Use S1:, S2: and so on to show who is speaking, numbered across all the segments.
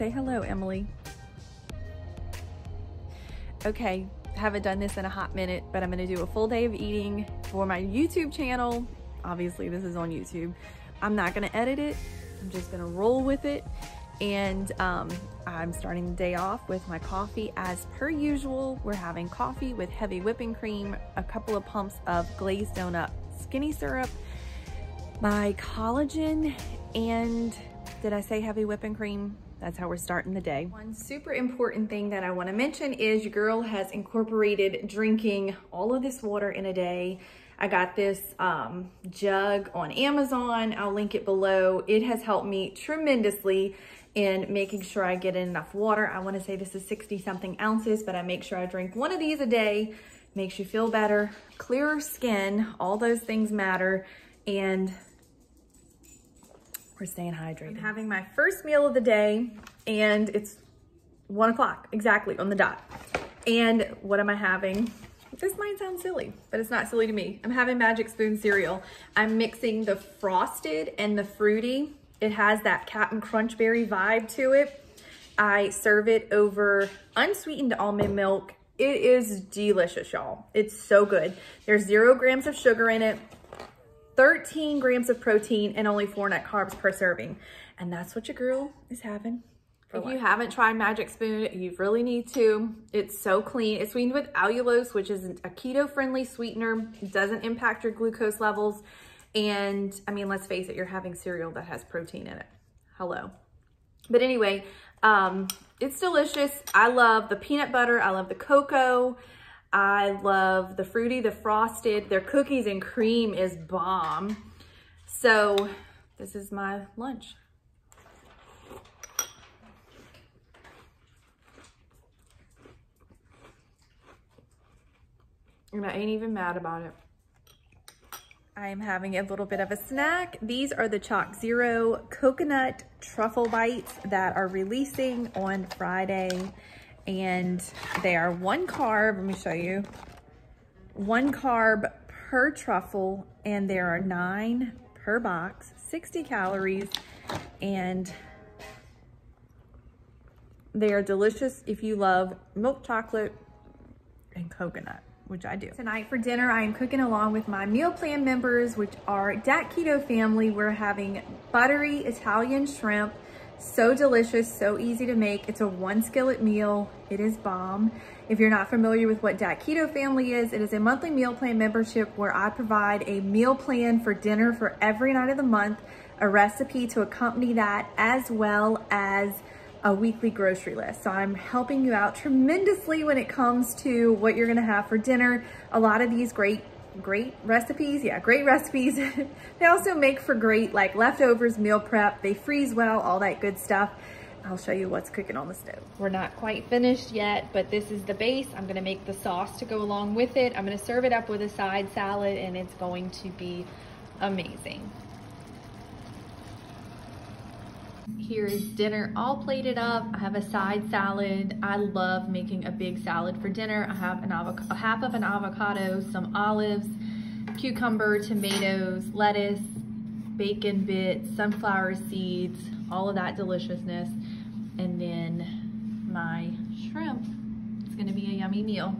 S1: Say hello, Emily. Okay, haven't done this in a hot minute, but I'm gonna do a full day of eating for my YouTube channel. Obviously, this is on YouTube. I'm not gonna edit it. I'm just gonna roll with it. And um, I'm starting the day off with my coffee as per usual. We're having coffee with heavy whipping cream, a couple of pumps of glazed donut skinny syrup, my collagen, and did I say heavy whipping cream? That's how we're starting the day. One super important thing that I wanna mention is your girl has incorporated drinking all of this water in a day. I got this um, jug on Amazon. I'll link it below. It has helped me tremendously in making sure I get enough water. I wanna say this is 60 something ounces, but I make sure I drink one of these a day. Makes you feel better, clearer skin, all those things matter. And we're staying hydrated. I'm having my first meal of the day and it's one o'clock exactly on the dot. And what am I having? This might sound silly, but it's not silly to me. I'm having Magic Spoon cereal. I'm mixing the frosted and the fruity it has that Captain Crunch Berry vibe to it. I serve it over unsweetened almond milk. It is delicious, y'all. It's so good. There's zero grams of sugar in it, 13 grams of protein, and only four net carbs per serving. And that's what your girl is having. If you haven't tried Magic Spoon, you really need to. It's so clean. It's sweetened with allulose, which is a keto-friendly sweetener. It doesn't impact your glucose levels. And I mean, let's face it, you're having cereal that has protein in it. Hello. But anyway, um, it's delicious. I love the peanut butter. I love the cocoa. I love the fruity, the frosted. Their cookies and cream is bomb. So this is my lunch. And I ain't even mad about it. I'm having a little bit of a snack. These are the Choc Zero coconut truffle bites that are releasing on Friday. And they are one carb, let me show you. One carb per truffle, and there are nine per box, 60 calories, and they are delicious if you love milk chocolate and coconut which I do. Tonight for dinner, I am cooking along with my meal plan members, which are Dat Keto family. We're having buttery Italian shrimp. So delicious, so easy to make. It's a one skillet meal. It is bomb. If you're not familiar with what Dat Keto family is, it is a monthly meal plan membership where I provide a meal plan for dinner for every night of the month, a recipe to accompany that, as well as a weekly grocery list. So I'm helping you out tremendously when it comes to what you're gonna have for dinner. A lot of these great great recipes yeah great recipes they also make for great like leftovers meal prep they freeze well all that good stuff I'll show you what's cooking on the stove. We're not quite finished yet, but this is the base. I'm gonna make the sauce to go along with it. I'm gonna serve it up with a side salad and it's going to be amazing. Here is dinner all plated up. I have a side salad. I love making a big salad for dinner. I have an avocado, half of an avocado, some olives, cucumber, tomatoes, lettuce, bacon bits, sunflower seeds, all of that deliciousness. And then my shrimp. It's gonna be a yummy meal.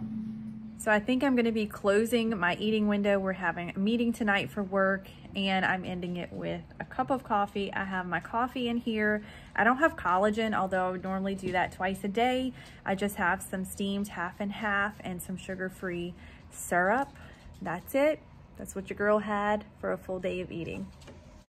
S1: So I think I'm gonna be closing my eating window. We're having a meeting tonight for work and I'm ending it with cup of coffee. I have my coffee in here. I don't have collagen, although I would normally do that twice a day. I just have some steamed half and half and some sugar-free syrup. That's it. That's what your girl had for a full day of eating.